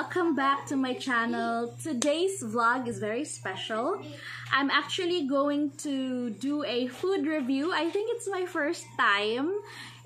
welcome back to my channel. Today's vlog is very special. I'm actually going to do a food review. I think it's my first time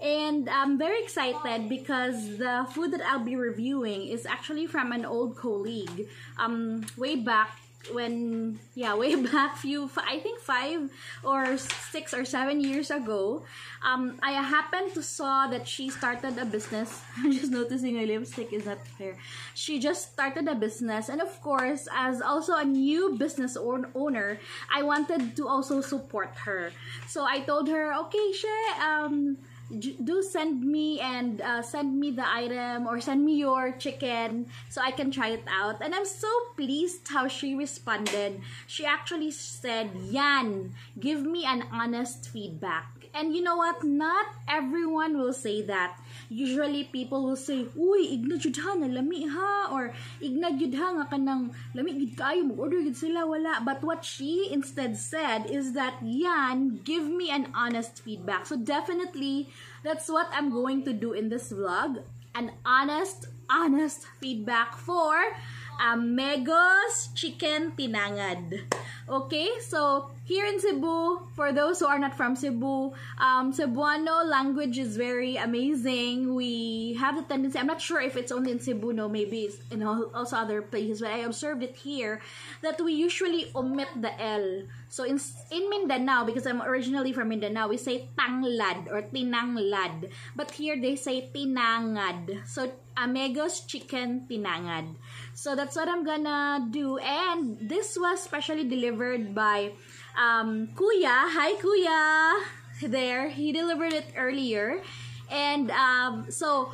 and I'm very excited because the food that I'll be reviewing is actually from an old colleague. Um, way back when yeah way back few i think five or six or seven years ago um i happened to saw that she started a business. I'm just noticing my lipstick is not fair she just started a business and of course as also a new business owner i wanted to also support her. So i told her okay she um do send me and uh, send me the item or send me your chicken so I can try it out. And I'm so pleased how she responded. She actually said, Yan, give me an honest feedback. And you know what? Not everyone will say that. Usually, people will say, Uy, igna jud ha, na lami ha, or igna jud ha, nga kanang lami gid kayo, mag-order gid sila, wala. But what she instead said is that, yan, give me an honest feedback. So definitely, that's what I'm going to do in this vlog. An honest, honest feedback for Amegos Chicken Tinangad. Okay, so here in Cebu, for those who are not from Cebu, um, Cebuano language is very amazing. We have the tendency, I'm not sure if it's only in Cebu, no, maybe it's in also other places, but I observed it here, that we usually omit the L. So in, in Mindanao, because I'm originally from Mindanao, we say tanglad or tinanglad. But here they say tinangad. So Amigos Chicken Tinangad. So that's what I'm gonna do. And this was specially delivered by um, Kuya. Hi, Kuya! There. He delivered it earlier. And um, so,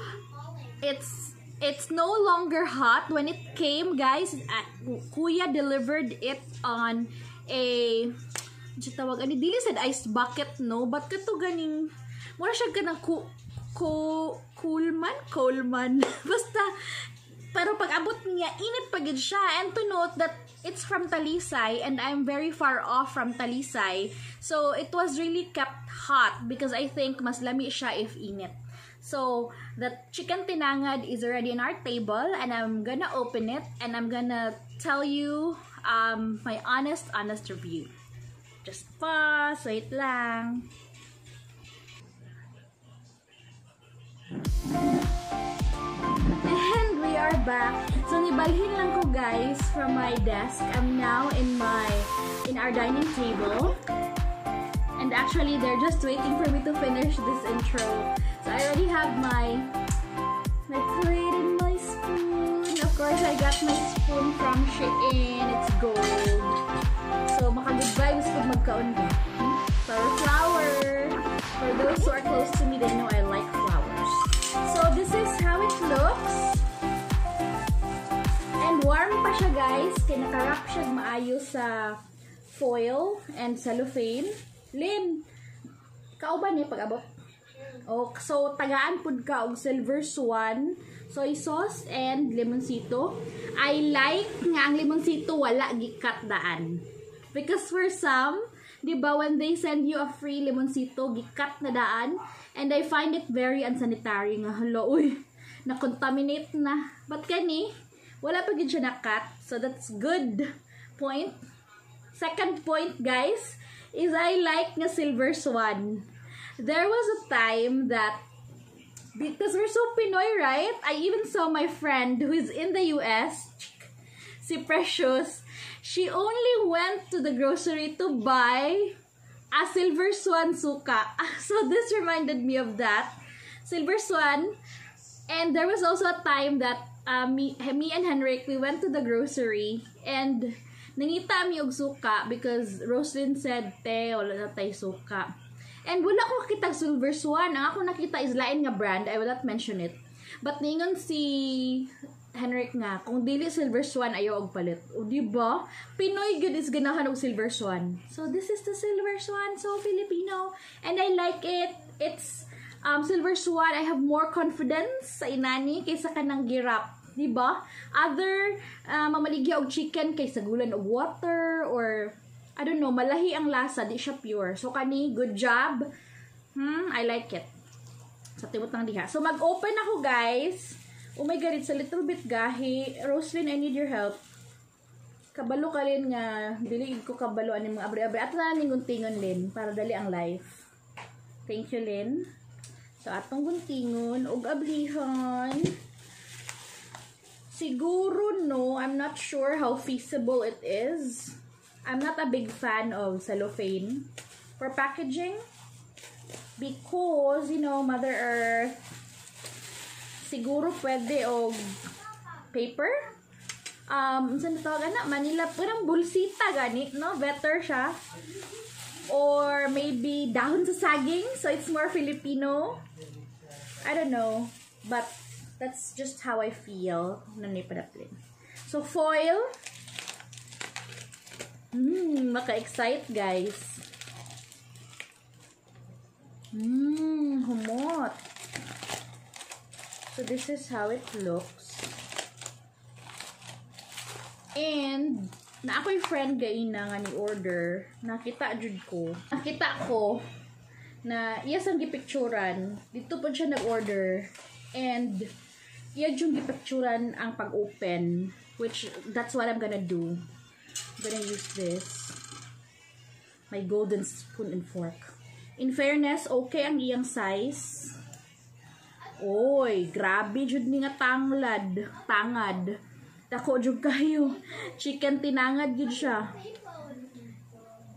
it's it's no longer hot. When it came, guys, uh, Kuya delivered it on a tawag ani dili sad ice bucket no but kato ganing mura siya kanang ku, ku Coolman? Coleman. Basta, pero pag abot niya, init pagid siya. And to note that it's from Talisay and I'm very far off from Talisay. So, it was really kept hot because I think mas lami siya if init. So, the chicken tinangad is already on our table and I'm gonna open it and I'm gonna tell you um, my honest, honest review. Just pause, wait lang. Are back. So nibalhin lang ko guys from my desk. I'm now in my in our dining table. And actually they're just waiting for me to finish this intro. So I already have my my plate and my spoon. Of course I got my spoon from Shein. It's gold. So maka-good vibes pag magkaon ka. For flower. For those who are close to me, they know I like flowers. So, this is how it looks. Warm pa siya, guys. Kaya nakarap siya maayo sa foil and cellophane. Lin, kauban niya pag-abot. Oh, so, tagaan pud ka og silver swan, soy sauce, and limoncito. I like nga ang limoncito wala gikat daan. Because for some, di ba, when they send you a free limoncito, gikat na daan, And I find it very unsanitary nga. Hala, uy, na-contaminate na. But kani, wala pa siya na-cut. So that's good point. Second point, guys, is I like nga Silver Swan. There was a time that because we're so Pinoy, right? I even saw my friend who is in the US, si Precious, she only went to the grocery to buy a silver swan suka. So this reminded me of that. Silver swan. And there was also a time that uh, me, me and Henrik, we went to the grocery and nangita mi og suka because Roslyn said, te, wala na tayo suka. And wala ko nakita silver swan. Ang ako nakita is lain nga brand. I will not mention it. But ningon si Henrik nga, kung dili Silver Swan, ayaw og palit. O, di ba? Pinoy good is ganahan og Silver Swan. So, this is the Silver Swan. So, Filipino. And I like it. It's um, Silver Swan. I have more confidence sa inani kaysa kanang girap. Di ba? Other, uh, mamaligya og chicken kaysa gulan og water or I don't know, malahi ang lasa, di siya pure. So, kani, good job. Hmm, I like it. Sa tibot ng diha. So, mag-open ako, guys Oh my God, it's a little bit gahi. Roslyn, I need your help. Kabalo ka rin nga, dili ko kabalo ani mga abri-abri. At na guntingon Lin, para dali ang life. Thank you, Lin. So, atong guntingon, og ablihan. Siguro, no, I'm not sure how feasible it is. I'm not a big fan of cellophane for packaging. Because, you know, Mother Earth, siguro pwede og paper. Um, saan tawag na? Manila, parang bulsita gani, no? Better siya. Or maybe dahon sa saging, so it's more Filipino. I don't know. But that's just how I feel na nipadaplin. So, foil. Mmm, maka-excite guys. Mmm, humot. So, this is how it looks. And, na ako'y friend gaina nga ni order, nakita jud ko. Nakita ko na iya sang gipicturan, dito po siya nag-order. And, iya yung gipicturan ang pag-open, which, that's what I'm gonna do. I'm gonna use this. My golden spoon and fork. In fairness, okay ang iyang size. Oy, grabe jud ni nga tanglad, tangad. Dako jud kayo. Chicken tinangad jud siya.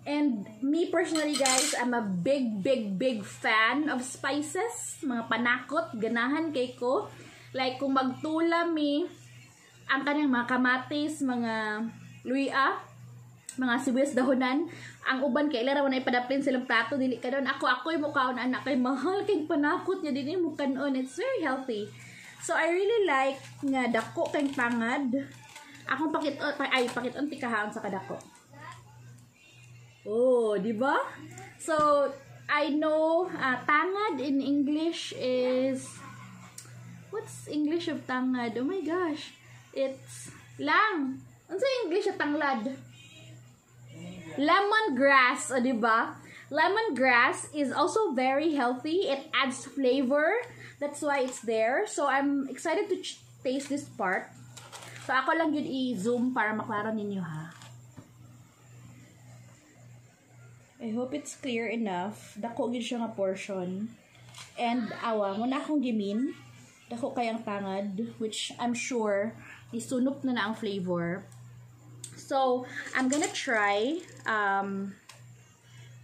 And me personally guys, I'm a big big big fan of spices, mga panakot, ganahan kay ko. Like kung magtula mi ang kanang mga kamatis, mga luya, mga sibuyas dahonan, ang uban kay ila ra na ipadaplin silang plato dili ka doon. Ako ako mo kaon anak kay mahal kay panakot niya dinhi mo kanon. It's very healthy. So I really like nga dako kay tangad. Akong pakit ay pakiton ti kahaon sa kadako. Oh, di ba? So I know uh, tangad in English is What's English of tangad? Oh my gosh. It's lang. Ano sa English of tanglad? Lemongrass, o di ba? Lemongrass is also very healthy. It adds flavor. That's why it's there. So I'm excited to taste this part. So ako lang yun i-zoom para maklaro ninyo ha. I hope it's clear enough. Dako gid siya nga portion. And awa, muna akong gimin. Dako kayang tangad, which I'm sure isunop na na ang flavor. So, I'm gonna try um,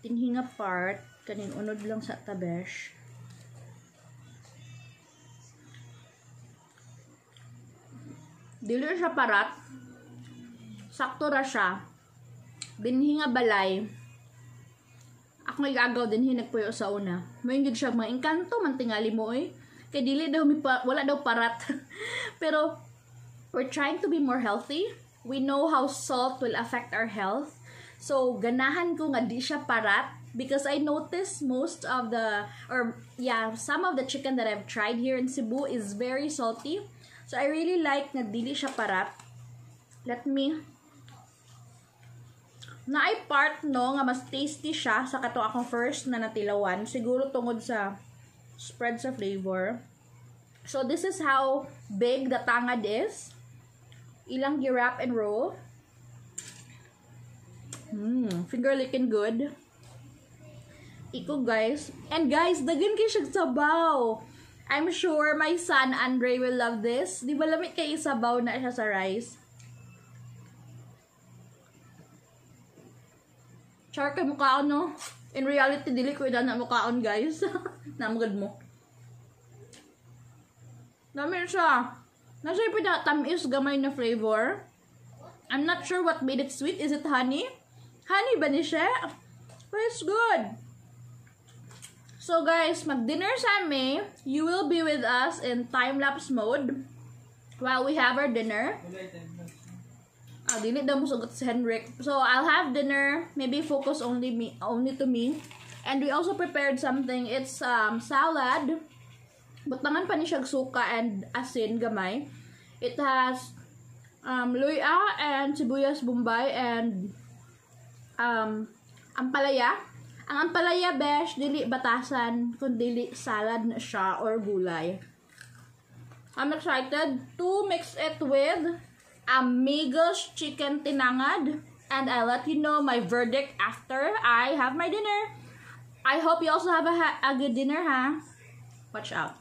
tinhinga part kaning unod lang sa tabesh. Dili siya parat. Sakto ra siya. Dinhinga balay. Ako nga igagaw din hinagpuyo sa una. May gid siya mga engkanto man tingali mo eh. Kay dili daw mi pa, wala daw parat. Pero we're trying to be more healthy. We know how salt will affect our health. So, ganahan ko nga di siya parat because I noticed most of the, or yeah, some of the chicken that I've tried here in Cebu is very salty. So, I really like nga dili siya parat. Let me, na part no nga mas tasty siya sa kato akong first na natilawan. Siguro tungod sa spread sa flavor. So, this is how big the tangad is. Ilang gi-wrap and roll. Mmm, finger licking good. Iko guys. And guys, dagan kay siya sabaw. I'm sure my son Andre will love this. Di ba lamit kay sabaw na siya sa rice? Char kay mukhaon no? In reality, dili ko na mukhaon guys. Namagad mo. Dami siya. Nasa yung pinatamis gamay na flavor. I'm not sure what made it sweet. Is it honey? Honey ba ni siya? But it's good. So guys, mag-dinner sa amin. You will be with us in time-lapse mode while we have our dinner. Ah, dili daw mo sugot si Henrik. So, I'll have dinner. Maybe focus only me, only to me. And we also prepared something. It's um, salad. Butangan pa ni siya suka and asin gamay. It has um, luya and sibuyas bombay and um, ampalaya. Ang ampalaya, besh, dili batasan, kung dili salad na siya or gulay. I'm excited to mix it with Amigos Chicken Tinangad. And I'll let you know my verdict after I have my dinner. I hope you also have a, a good dinner, huh? Watch out.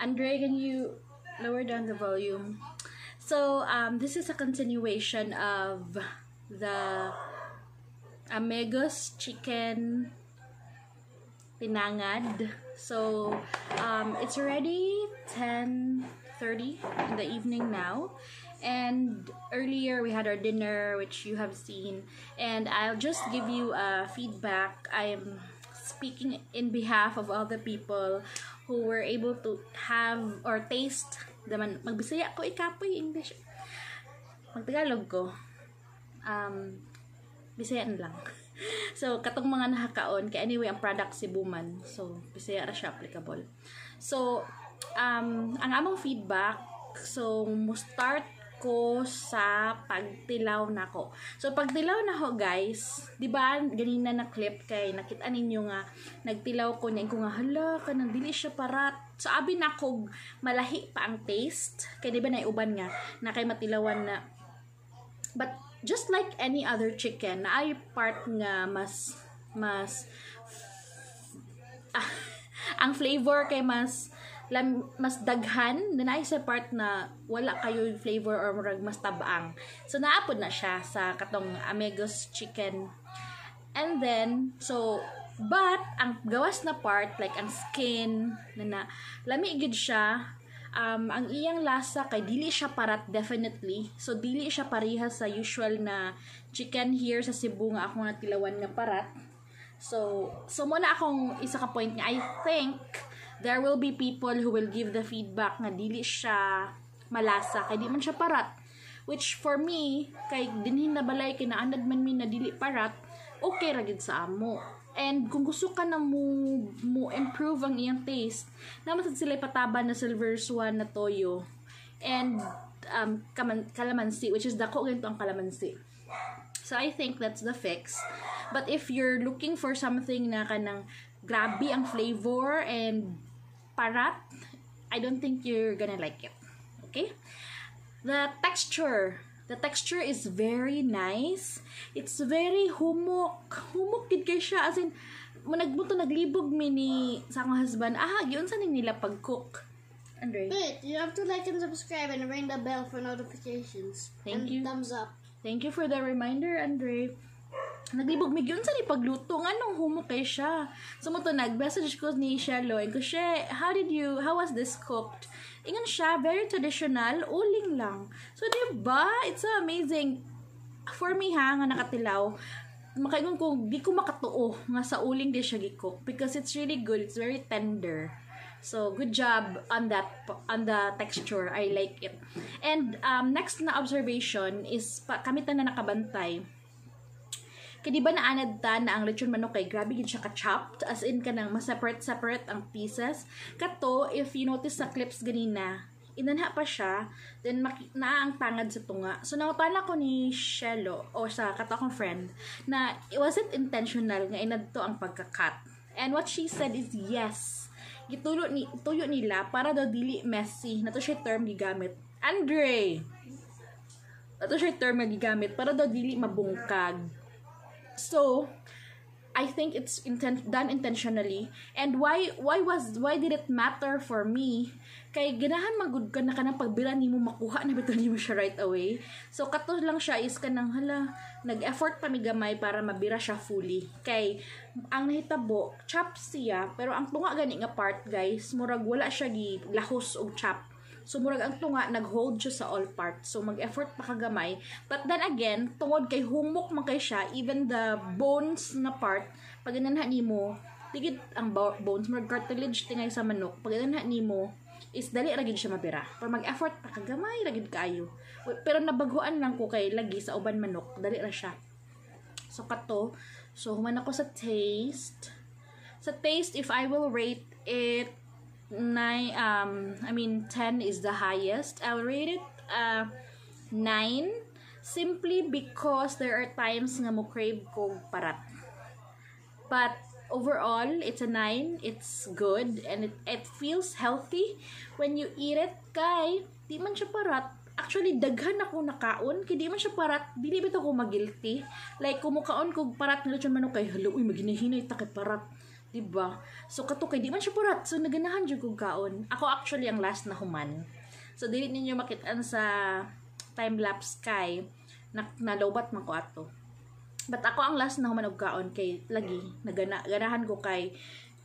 Andre, can you lower down the volume? So, um, this is a continuation of the Amigos Chicken Pinangad. So, um, it's already 10.30 in the evening now. And earlier we had our dinner, which you have seen. And I'll just give you a feedback. I'm speaking in behalf of all the people who were able to have or taste the man magbisaya ko ikapoy English. Magtagalog ko um bisaya na lang. So katong mga nakakaon kay anyway ang product si Buman. So bisaya ra siya applicable. So um ang among feedback so mo start ko sa pagtilaw nako. So pagtilaw nako guys, 'di ba ganina na clip kay nakita ninyo nga nagtilaw ko niya ko nga hala kanang dili siya parat. So abi nako malahi pa ang taste kay 'di ba naiuban nga na kay matilawan na But just like any other chicken, na ay part nga mas mas ah, ang flavor kay mas lam, mas daghan na naay sa part na wala kayo yung flavor or murag mas tabang. So naapod na siya sa katong Amigos chicken. And then so but ang gawas na part like ang skin na, na lami gid siya um, ang iyang lasa kay dili siya parat definitely so dili siya pareha sa usual na chicken here sa Cebu nga ako natilawan nga parat so so muna akong isa ka point nga I think there will be people who will give the feedback nga dili siya malasa kay di man siya parat. Which for me kay dinhin na balay kay naanad man mi na dili parat okay ra gid sa amo. And kung gusto ka na mo, mo improve ang iyang taste naman sad sila pataba na silver swan na toyo and um, kaman, calamansi which is dako ganito ang calamansi so I think that's the fix. But if you're looking for something na kanang grabe ang flavor and parat, I don't think you're gonna like it. Okay? The texture. The texture is very nice. It's very humok. Humok gid kay siya. As in, mo nagbuto naglibog mi ni sa akong husband. Ah, giun sa ning nila pag-cook. Andre. Wait, you have to like and subscribe and ring the bell for notifications. Thank and you. thumbs up. Thank you for the reminder, Andre. Naglibog gyud sa ni pagluto nganong humok kay siya. So mo to nag-message ko ni Shelo and ko siya, how did you how was this cooked? Ingon siya very traditional, uling lang. So di ba? It's so amazing. For me ha nga nakatilaw, makaingon ko di ko makatuo nga sa uling di siya gi-cook because it's really good. It's very tender. So good job on that on the texture. I like it. And um, next na observation is pa, kami ta na nakabantay kaya ba naanad ta na ang lechon manok kay grabe gid siya ka-chopped as in kanang ma-separate separate ang pieces. Kato if you notice sa clips ganina, inanha pa siya, then naa ang tangad sa tunga. So nawatala ko ni Shelo o sa kato akong friend na it wasn't intentional nga inadto ang pagka-cut. And what she said is yes. Gitulo ni tuyo nila para daw dili messy. Nato siya term gigamit. Andre. Nato siya term nga gigamit para daw dili mabungkag. So, I think it's inten- done intentionally. And why why was why did it matter for me? Kay ganahan magud ka na kanang pagbira nimo makuha na bitaw nimo siya right away. So kato lang siya is kanang hala nag-effort pa mi gamay para mabira siya fully. Kay ang nahitabo chop siya pero ang tunga gani nga part guys murag wala siya gi lahos og chop. So, murag ang tunga, nag-hold siya sa all parts. So, mag-effort pa kagamay. But then again, tungod kay humok man kay siya, even the bones na part, pag inanha nimo, tigid ang bo- bones, murag cartilage tingay sa manok, pag inanha nimo, is dali ra gid siya mapira. Pero mag-effort pa kagamay ra gid kaayo. Pero nabaguan lang ko kay lagi sa uban manok, dali ra siya. So kato, so human ako sa taste. Sa taste if I will rate it nine um I mean 10 is the highest. I'll rate it uh 9 simply because there are times nga mo crave ko parat. But overall, it's a 9. It's good and it, it feels healthy when you eat it. Kay, di man siya parat. Actually, daghan ako nakaon. Kay di man siya parat. Dili bito ko magilty. Like, kumukaon ko parat na lechon manok kay halo, uy, maginahinay ta kay parat. Diba? So, kato kay di man siya parat. So, naganahan dyan kong kaon. Ako actually ang last na human. So, dili ninyo makitaan sa time-lapse kay na, nalobat man ko ato. But ako ang last na human og kaon kay lagi nagana ganahan ko kay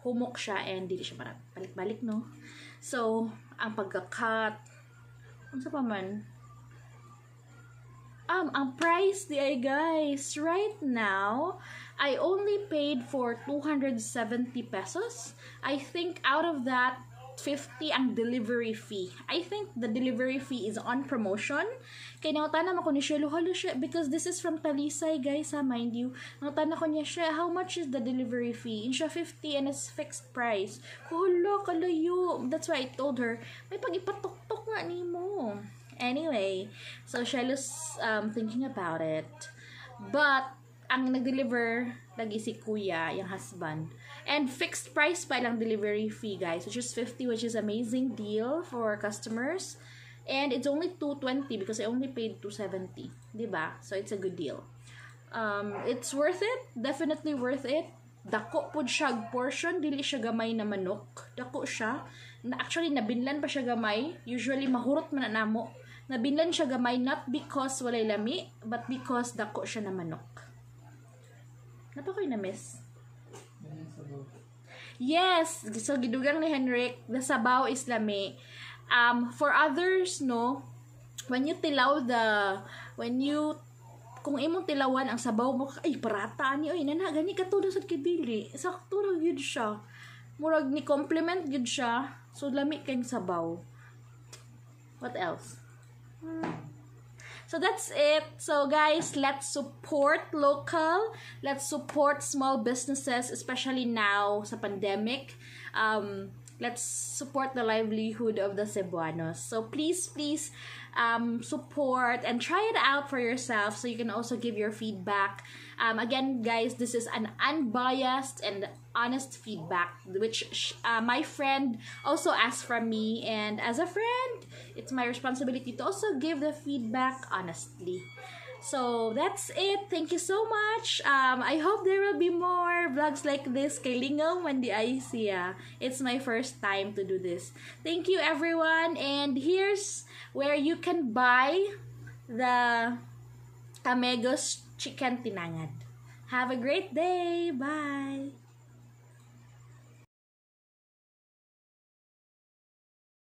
humok siya and dili siya parat. Balik-balik no. So, ang pagka-cut unsa pa man um, ang price di ay guys, right now, I only paid for 270 pesos. I think out of that, 50 ang delivery fee. I think the delivery fee is on promotion. Kaya nangutanam ako ni siya, halo siya, because this is from Talisay, guys, ha, mind you. Nangutanam ko niya siya, how much is the delivery fee? And siya 50 and it's fixed price. Hala, kalayo. That's why I told her, may pag-ipatok-tok nga ni mo. Anyway, so Shellus um, thinking about it. But, ang nag-deliver lagi si kuya, yung husband. And fixed price pa lang delivery fee, guys, which is 50, which is amazing deal for customers. And it's only 220 because I only paid 270. Diba? So, it's a good deal. Um, it's worth it. Definitely worth it. Dako po siya portion. Dili siya gamay na manok. Dako siya. Na, actually, nabinlan pa siya gamay. Usually, mahurot man na namo. Nabinlan siya gamay not because walay lami, but because dako siya na manok. Napa ko'y na-miss? Yes, so gidugang ni Henrik, the sabaw is lami. Um, for others, no, when you tilaw the, when you, kung imong tilawan ang sabaw mo, ay, parata ni, ay, nana, gani katulad sa kidili. Sakto ra yun siya. Murag ni compliment yun siya. So, lami kayong sabaw. What else? So that's it. So guys, let's support local. Let's support small businesses, especially now sa pandemic. Um, let's support the livelihood of the Cebuanos. So please, please um, support and try it out for yourself so you can also give your feedback. Um, again, guys, this is an unbiased and honest feedback, which uh, my friend also asked from me. And as a friend, it's my responsibility to also give the feedback honestly. So that's it. Thank you so much. Um, I hope there will be more vlogs like this kay Lingaw Mandi Aisia. It's my first time to do this. Thank you everyone. And here's where you can buy the Amigos Chicken Tinangad. Have a great day. Bye.